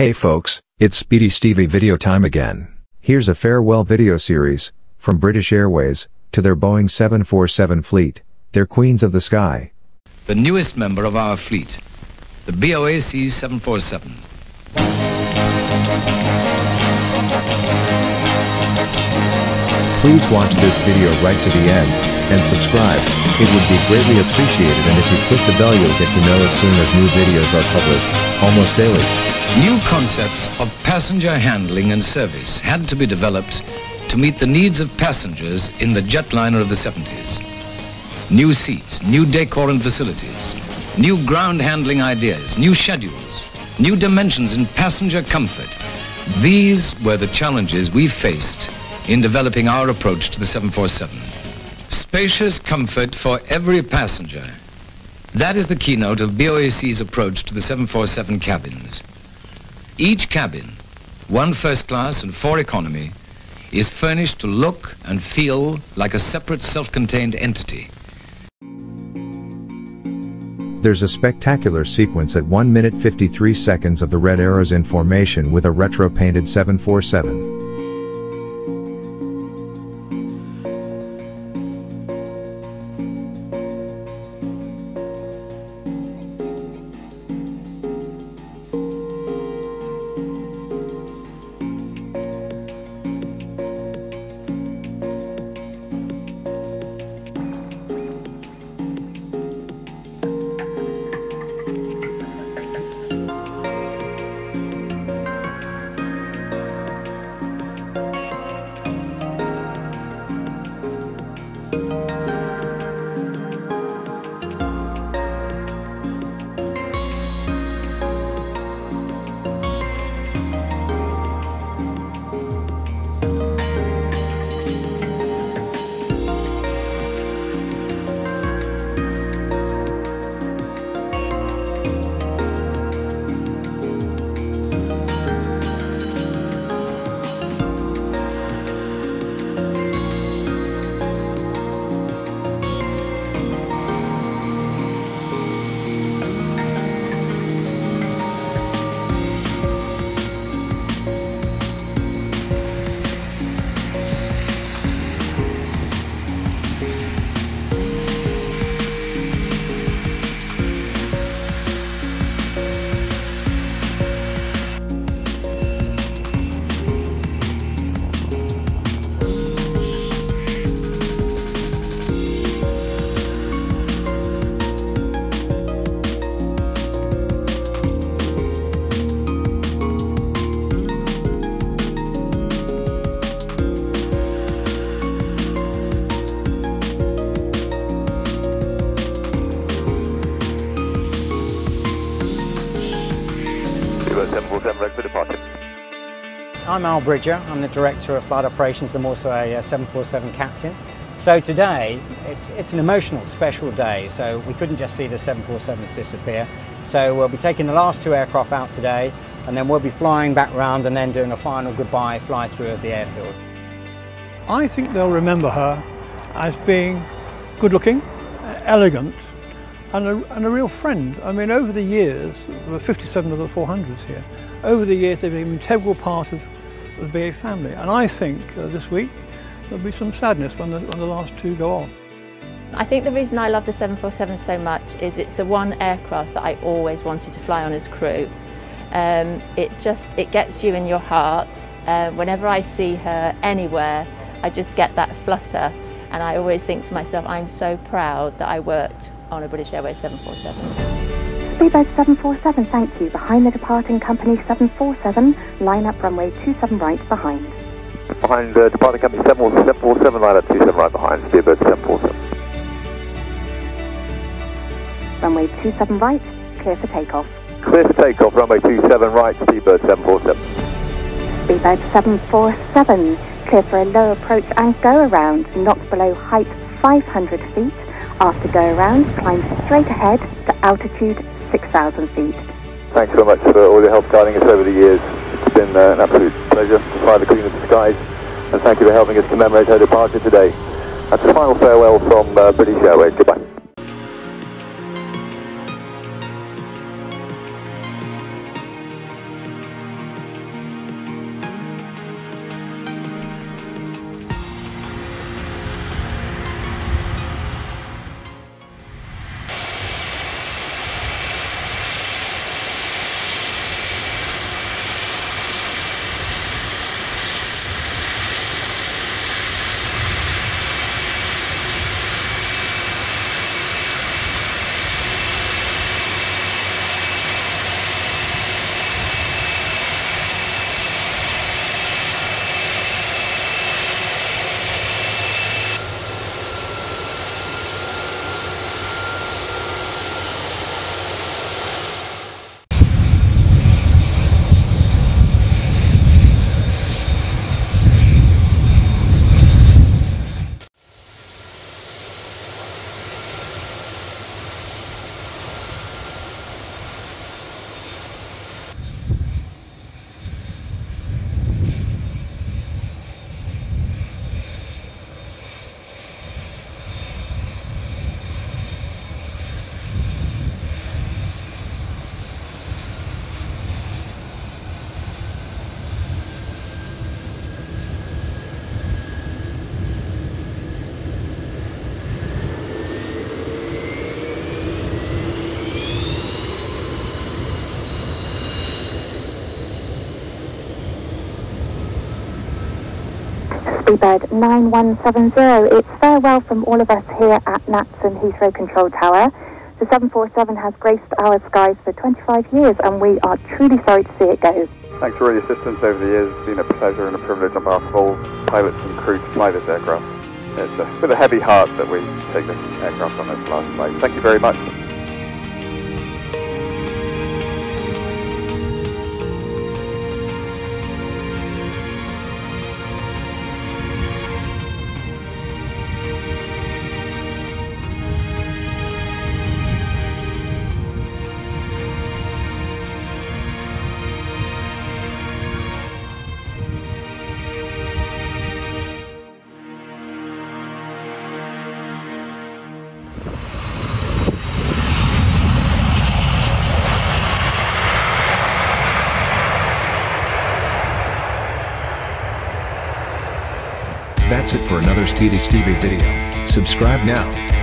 Hey folks, it's Speedy Stevie video time again. Here's a farewell video series, from British Airways, to their Boeing 747 fleet, their queens of the sky. The newest member of our fleet, the BOAC 747. Please watch this video right to the end, and subscribe, it would be greatly appreciated and if you click the bell you'll get to know as soon as new videos are published, almost daily. New concepts of passenger handling and service had to be developed to meet the needs of passengers in the jetliner of the 70s. New seats, new decor and facilities, new ground handling ideas, new schedules, new dimensions in passenger comfort. These were the challenges we faced in developing our approach to the 747. Spacious comfort for every passenger. That is the keynote of BOAC's approach to the 747 cabins. Each cabin, one first class and four economy, is furnished to look and feel like a separate self-contained entity. There's a spectacular sequence at 1 minute 53 seconds of the red arrows in formation with a retro-painted 747. I'm Al Bridger, I'm the Director of Flight Operations and also a uh, 747 captain. So today, it's, it's an emotional, special day, so we couldn't just see the 747s disappear. So we'll be taking the last two aircraft out today, and then we'll be flying back round and then doing a final goodbye fly through of the airfield. I think they'll remember her as being good looking, elegant, and a, and a real friend. I mean, over the years, there were 57 of the 400s here, over the years they've been an integral part of the BA family. And I think uh, this week there'll be some sadness when the, when the last two go off. I think the reason I love the 747 so much is it's the one aircraft that I always wanted to fly on as crew. Um, it just, it gets you in your heart. Uh, whenever I see her anywhere, I just get that flutter and I always think to myself, I'm so proud that I worked on a British Airways 747. Speedbird 747, thank you. Behind the departing company 747, line up runway 27 right behind. Behind uh, departing company 747, line up 27 right behind, Speedbird 747. Runway 27 right, clear for takeoff. Clear for takeoff, runway 27 right, Speedbird 747. Speedbird 747, clear for a low approach and go around, not below height 500 feet. After go around, climb straight ahead to altitude 6,000 feet. Thanks so much for all your help guiding us over the years. It's been uh, an absolute pleasure to fly the Queen of the Skies, and thank you for helping us commemorate her departure today. That's a final farewell from uh, British Airways. Goodbye. Speedbird 9170. It's farewell from all of us here at Natson Heathrow Control Tower. The 747 has graced our skies for 25 years and we are truly sorry to see it go. Thanks for all your assistance over the years. It's been a pleasure and a privilege on behalf of all pilots and crew to fly this aircraft. It's a, with a heavy heart that we take this aircraft on its last flight. Thank you very much. That's it for another Speedy Stevie video. Subscribe now